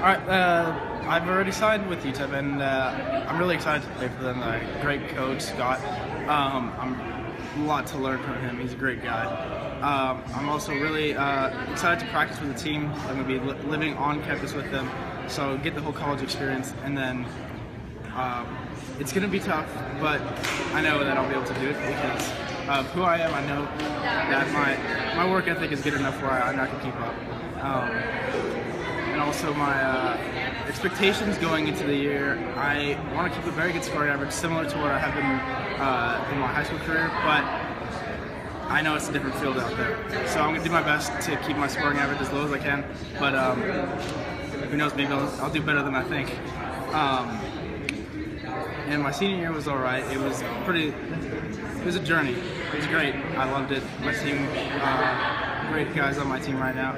Right, uh, I've already signed with UTEP, and uh, I'm really excited to play for them. Great coach, Scott. Um, I'm a lot to learn from him. He's a great guy. Um, I'm also really uh, excited to practice with the team. I'm going to be li- living on campus with them, so get the whole college experience, and then um, it's going to be tough, but I know that I'll be able to do it because of who I am. I know that my my work ethic is good enough where I, I I can keep up. Also my uh, expectations going into the year. I want to keep a very good scoring average, similar to what I have been uh, in my high school career, but I know it's a different field out there. So I'm going to do my best to keep my scoring average as low as I can, but um, who knows, maybe I'll, I'll do better than I think. Um, and my senior year was all right. It was pretty, it was a journey. It was great. I loved it. My team, uh, great guys on my team right now.